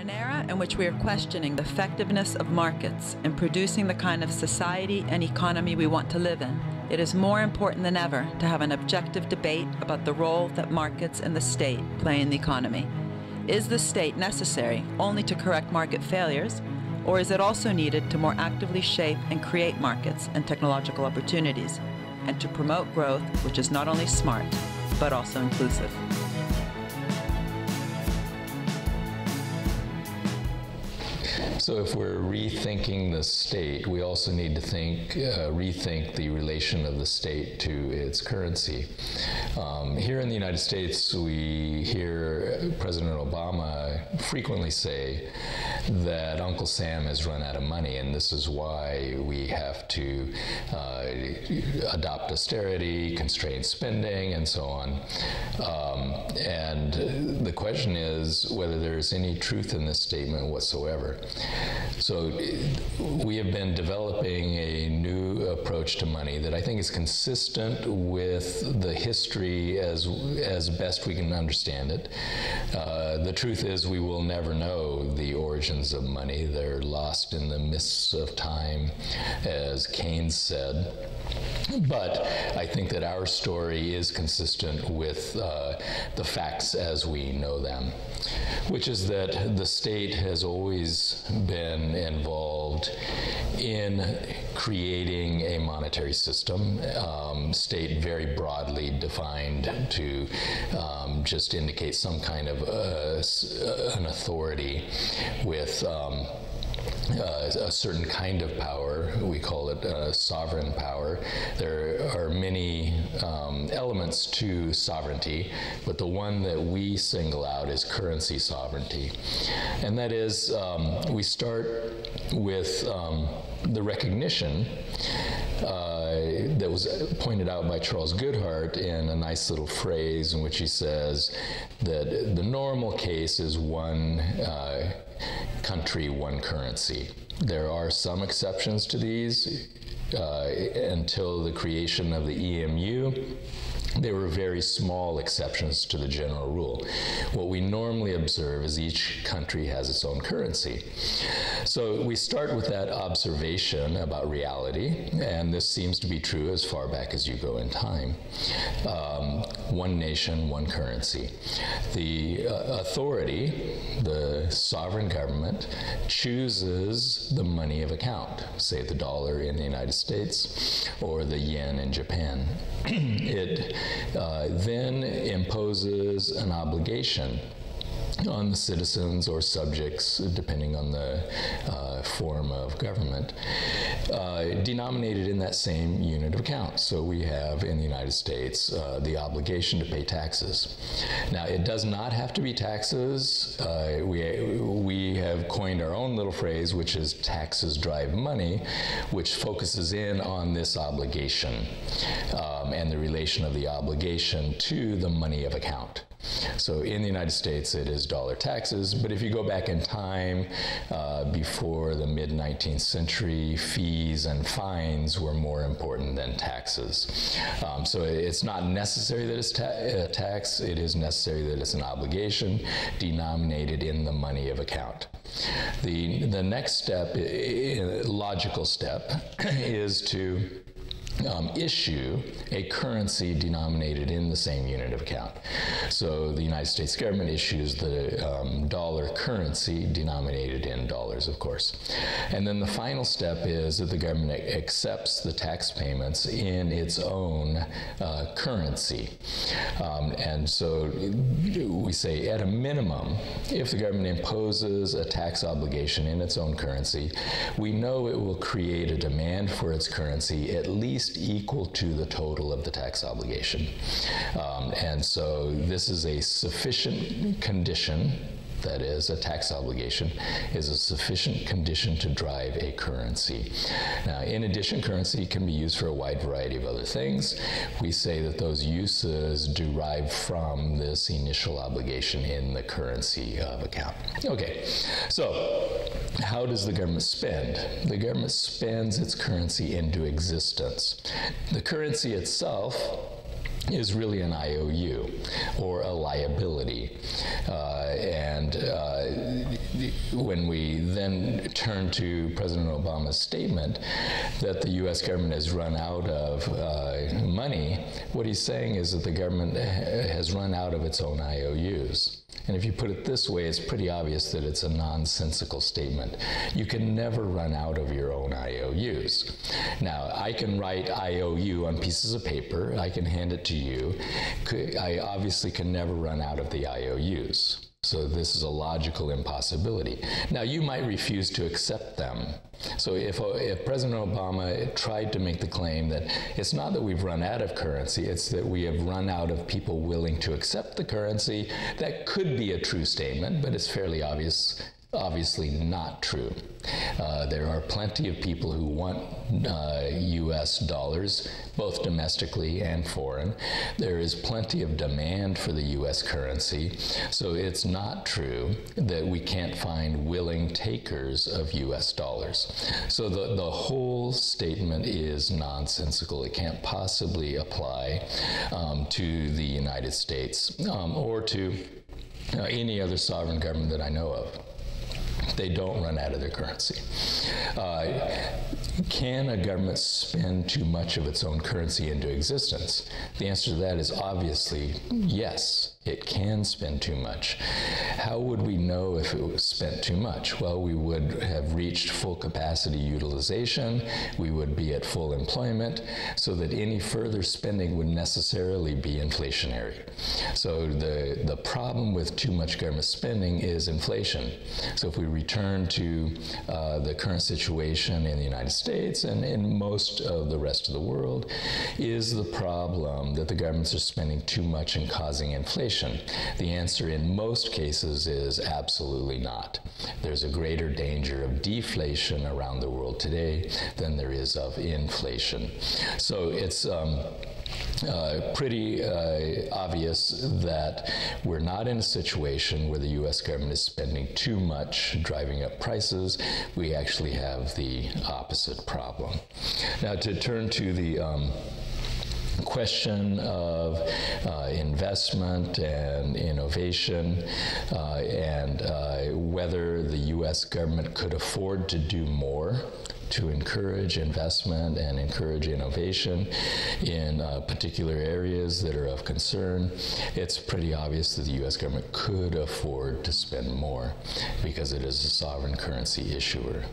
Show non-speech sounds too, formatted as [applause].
an era in which we are questioning the effectiveness of markets in producing the kind of society and economy we want to live in, it is more important than ever to have an objective debate about the role that markets and the state play in the economy. Is the state necessary only to correct market failures, or is it also needed to more actively shape and create markets and technological opportunities, and to promote growth which is not only smart, but also inclusive? So, if we're rethinking the state, we also need to think, uh, rethink the relation of the state to its currency. Um, here in the United States, we hear President Obama frequently say that Uncle Sam has run out of money, and this is why we have to uh, adopt austerity, constrain spending, and so on. Um, and the question is whether there's any truth in this statement whatsoever. So we have been developing a new approach to money that I think is consistent with the history as as best we can understand it. Uh, the truth is, we will never know the origins of money. They're lost in the mists of time, as Keynes said. But I think that our story is consistent with uh, the facts as we know them, which is that the state has always been involved in creating a monetary system, um, state very broadly defined to um, just indicate some kind of uh, an authority with. Um, uh, a certain kind of power. We call it uh, sovereign power. There are many um, elements to sovereignty, but the one that we single out is currency sovereignty. And that is, um, we start with um, the recognition uh, that was pointed out by Charles Goodhart in a nice little phrase in which he says that the normal case is one uh, country, one currency. There are some exceptions to these uh, until the creation of the EMU. There were very small exceptions to the general rule. What we normally observe is each country has its own currency. So we start with that observation about reality, and this seems to be true as far back as you go in time. Um, one nation, one currency. The uh, authority, the sovereign government, chooses the money of account, say the dollar in the United States or the yen in Japan. [clears throat] it uh, then imposes an obligation on the citizens or subjects, depending on the uh, form of government, uh, denominated in that same unit of account. So we have in the United States uh, the obligation to pay taxes. Now, it does not have to be taxes. Uh, we, we have coined our own little phrase, which is taxes drive money, which focuses in on this obligation um, and the relation of the obligation to the money of account. So in the United States, it is dollar taxes, but if you go back in time, uh, before the mid 19th century, fees and fines were more important than taxes. Um, so it's not necessary that it's ta a tax, it is necessary that it's an obligation denominated in the money of account. The, the next step, logical step, [coughs] is to um, issue a currency denominated in the same unit of account. So the United States government issues the um, dollar currency denominated in dollars, of course. And then the final step is that the government accepts the tax payments in its own uh, currency. Um, and so we say at a minimum, if the government imposes a tax obligation in its own currency, we know it will create a demand for its currency at least equal to the total of the tax obligation. Um, and so this is a sufficient condition that is, a tax obligation, is a sufficient condition to drive a currency. Now, in addition, currency can be used for a wide variety of other things. We say that those uses derive from this initial obligation in the currency of account. Okay, so how does the government spend? The government spends its currency into existence. The currency itself is really an IOU or a liability. Uh, and uh, when we then turn to President Obama's statement that the U.S. government has run out of uh, money, what he's saying is that the government has run out of its own IOUs. And if you put it this way, it's pretty obvious that it's a nonsensical statement. You can never run out of your own IOUs. Now, I can write IOU on pieces of paper, I can hand it to you. I obviously can never run out of the IOUs. So this is a logical impossibility. Now, you might refuse to accept them. So if, if President Obama tried to make the claim that it's not that we've run out of currency, it's that we have run out of people willing to accept the currency, that could be a true statement, but it's fairly obvious obviously not true. Uh, there are plenty of people who want uh, US dollars, both domestically and foreign. There is plenty of demand for the US currency, so it's not true that we can't find willing takers of US dollars. So the, the whole statement is nonsensical. It can't possibly apply um, to the United States um, or to uh, any other sovereign government that I know of they don't run out of their currency. Uh, can a government spend too much of its own currency into existence? The answer to that is obviously yes it can spend too much. How would we know if it was spent too much? Well, we would have reached full capacity utilization, we would be at full employment, so that any further spending would necessarily be inflationary. So the, the problem with too much government spending is inflation. So if we return to uh, the current situation in the United States and in most of the rest of the world, is the problem that the governments are spending too much and causing inflation? The answer in most cases is absolutely not. There's a greater danger of deflation around the world today than there is of inflation. So it's um, uh, pretty uh, obvious that we're not in a situation where the U.S. government is spending too much, driving up prices. We actually have the opposite problem. Now, to turn to the um, question of uh, investment and innovation uh, and uh, whether the U.S. government could afford to do more to encourage investment and encourage innovation in uh, particular areas that are of concern, it's pretty obvious that the U.S. government could afford to spend more because it is a sovereign currency issuer.